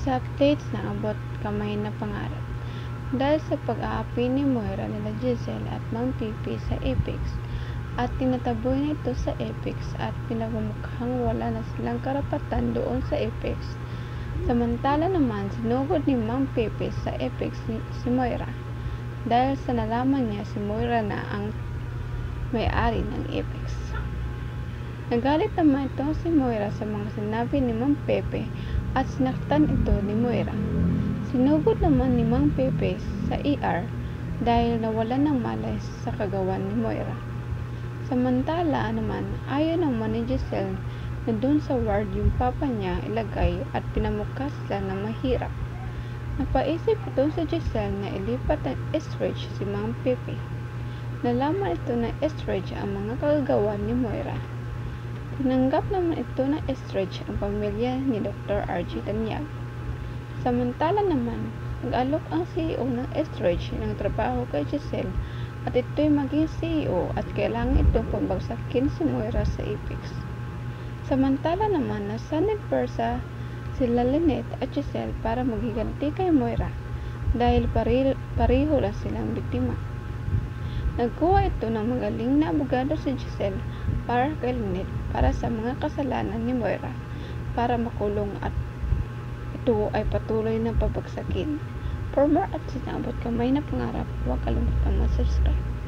sa updates na abot kamay na pangarap. Dahil sa pag-aapi ni Moira nila Giselle at Mang Pipi sa Apex at tinataboy na ito sa Apex at pinagmumukhang wala na silang karapatan doon sa Apex. Samantala naman sinugod ni Mang Pipi sa Apex si, si Moira dahil sa nalaman niya si Moira na ang may-ari ng Apex. Nagalit naman ito si Moira sa mga sinabi ni Mang Pepe at sinaktan ito ni Moira. Sinugod naman ni Mang Pepe sa ER dahil nawalan ng malay sa kagawan ni Moira. Samantala naman, ayaw naman ni Giselle na doon sa ward yung papa niya ilagay at pinamukha sila na mahirap. Napaisip ito sa Giselle na ilipat ng Estridge si Mang Pepe. Nalaman ito na Estridge ang mga kagagawa ni Moira. Tinanggap naman ito ng Estridge ang pamilya ni Dr. R.G. Tanyag. Samantala naman, nag-alok ang CEO ng Estridge ng trabaho kay Giselle at ito'y maging CEO at kailangan itong pabagsakin si Moira sa Apex. Samantala naman, nasa Persa sila Lynette at Giselle para magiganti kay Moira dahil pareho, pareho lang silang biktima. Nagkuha ito ng magaling na abogado si Giselle para Lynette para sa mga kasalanan ni Moira para makulong at ito ay patuloy na pabagsakin. For more at sinabot kamay na pangarap, huwag kalimutang mag-subscribe.